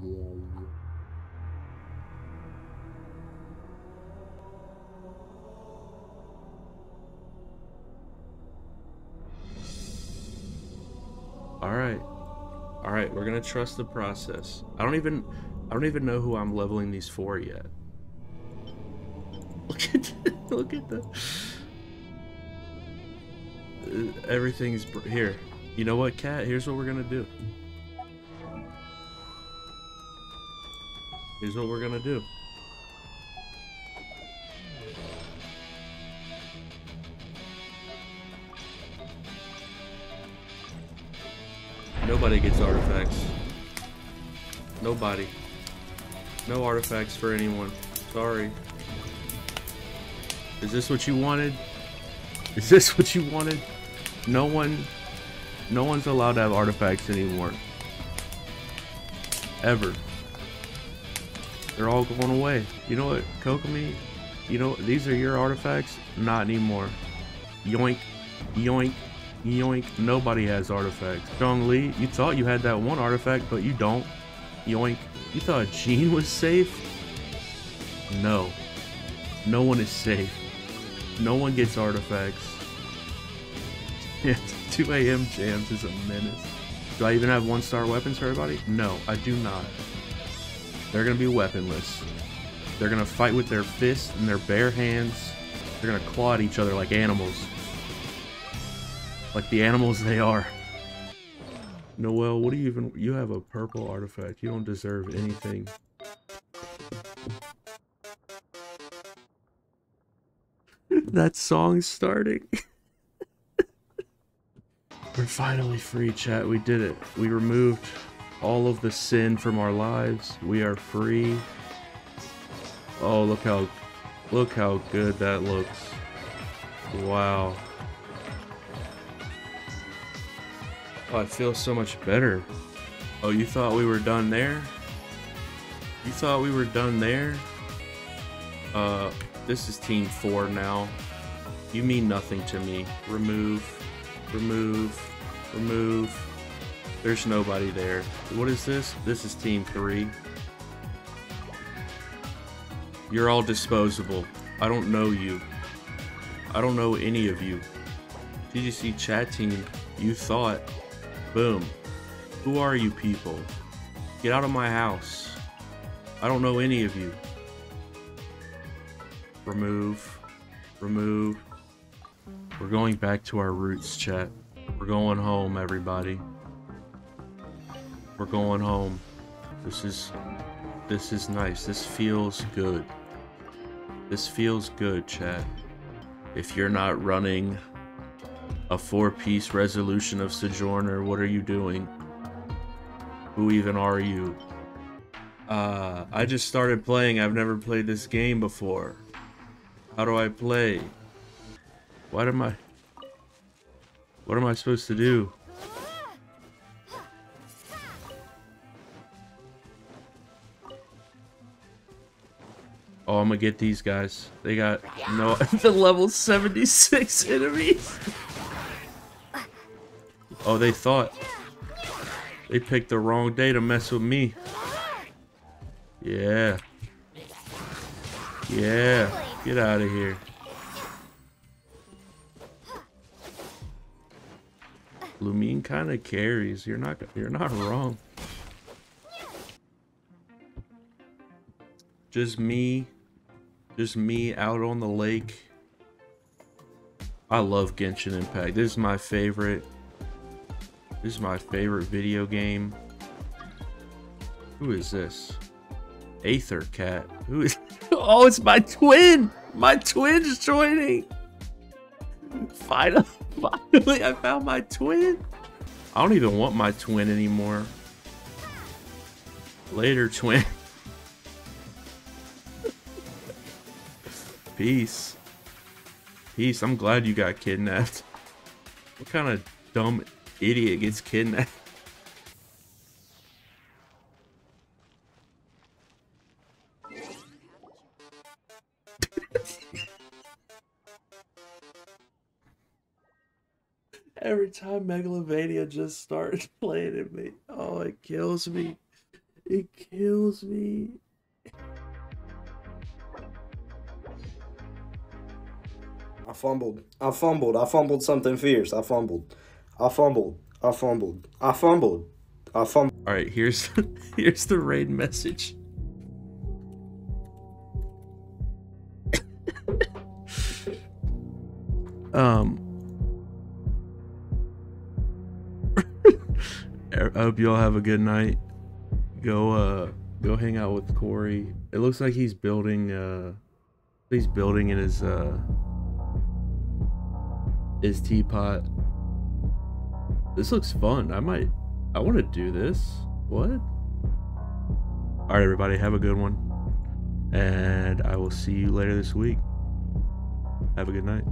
All right. All right, we're to trust the process. I don't even I don't even know who I'm leveling these for yet. Look at look at the everything's here. You know what, cat? Here's what we're to do. Here's what we're to do. Nobody gets artifacts. Nobody. No artifacts for anyone. Sorry. Is this what you wanted? Is this what you wanted? No one... No one's allowed to have artifacts anymore. Ever. They're all going away. You know what, Kokomi? You know, these are your artifacts? Not anymore. Yoink. Yoink. Yoink. Nobody has artifacts. Zhongli, you thought you had that one artifact, but you don't. Yoink. You thought Jean was safe? No. No one is safe. No one gets artifacts. 2 a.m. jams is a menace. Do I even have one star weapons for everybody? No, I do not. They're gonna be weaponless. They're gonna fight with their fists and their bare hands. They're gonna claw at each other like animals. Like the animals they are. Noelle, what do you even... You have a purple artifact. You don't deserve anything. that song's starting. We're finally free, chat. We did it. We removed all of the sin from our lives. We are free. Oh, look how... Look how good that looks. Wow. Oh, I feel so much better. Oh, you thought we were done there? You thought we were done there? Uh, this is team four now. You mean nothing to me. Remove, remove, remove. There's nobody there. What is this? This is team three. You're all disposable. I don't know you. I don't know any of you. TGC chat team, you thought Boom. Who are you people? Get out of my house. I don't know any of you. Remove. Remove. We're going back to our roots, chat. We're going home, everybody. We're going home. This is... This is nice. This feels good. This feels good, chat. If you're not running a four-piece resolution of Sojourner. What are you doing? Who even are you? Uh, I just started playing. I've never played this game before. How do I play? What am I... What am I supposed to do? Oh, I'm gonna get these guys. They got no the level 76 enemies. Oh, they thought. They picked the wrong day to mess with me. Yeah. Yeah. Get out of here. Lumine kind of carries. You're not you're not wrong. Just me. Just me out on the lake. I love Genshin Impact. This is my favorite. This is my favorite video game. Who is this? Aether Cat. Who is... Oh, it's my twin! My twin's joining! Finally, finally, I found my twin! I don't even want my twin anymore. Later, twin. Peace. Peace. I'm glad you got kidnapped. What kind of dumb idiot gets kidnapped. Every time Megalovania just starts playing at me, oh, it kills me. It kills me. I fumbled. I fumbled. I fumbled something fierce. I fumbled. I fumbled. I fumbled. I fumbled. I fumbled. All right, here's here's the raid message. um I hope you all have a good night. Go uh go hang out with Corey. It looks like he's building uh he's building in his uh his teapot. This looks fun. I might I want to do this. What? All right everybody, have a good one. And I will see you later this week. Have a good night.